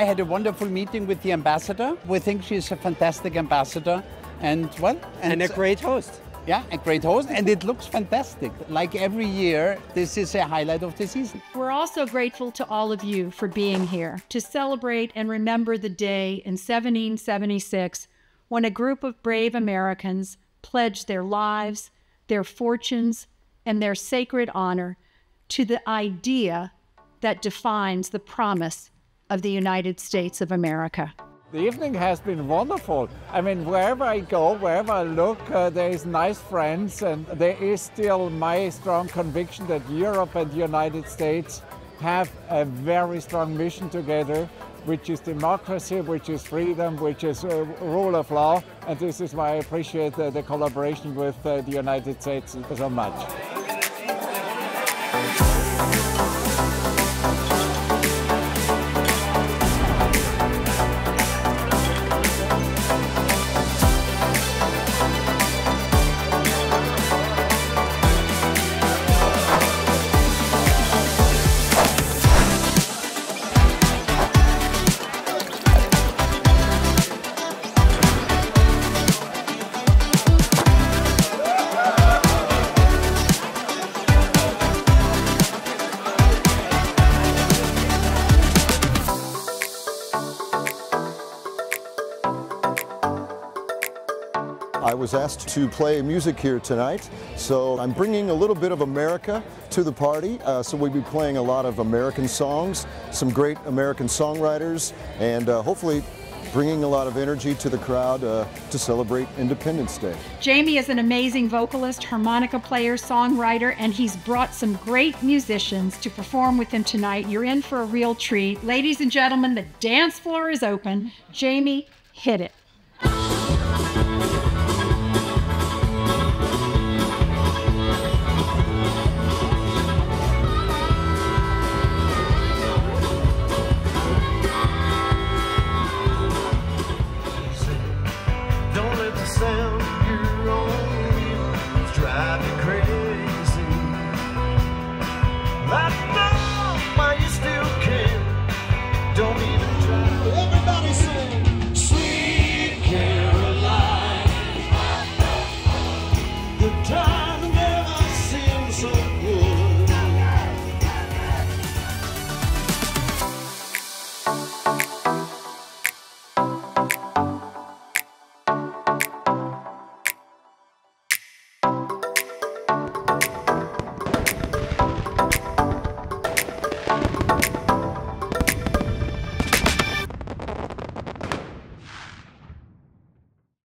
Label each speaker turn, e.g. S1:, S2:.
S1: I had a wonderful meeting with the ambassador. We think she's a fantastic ambassador, and well,
S2: and, and a great host.
S1: Yeah, a great host, and it looks fantastic. Like every year, this is a highlight of the season.
S3: We're also grateful to all of you for being here to celebrate and remember the day in 1776 when a group of brave Americans pledged their lives, their fortunes, and their sacred honor to the idea that defines the promise of the United States of America.
S4: The evening has been wonderful. I mean, wherever I go, wherever I look, uh, there is nice friends, and there is still my strong conviction that Europe and the United States have a very strong mission together, which is democracy, which is freedom, which is uh, rule of law, and this is why I appreciate uh, the collaboration with uh, the United States so much.
S5: I was asked to play music here tonight, so I'm bringing a little bit of America to the party. Uh, so we'll be playing a lot of American songs, some great American songwriters, and uh, hopefully bringing a lot of energy to the crowd uh, to celebrate Independence Day.
S3: Jamie is an amazing vocalist, harmonica player, songwriter, and he's brought some great musicians to perform with him tonight. You're in for a real treat. Ladies and gentlemen, the dance floor is open. Jamie, hit it.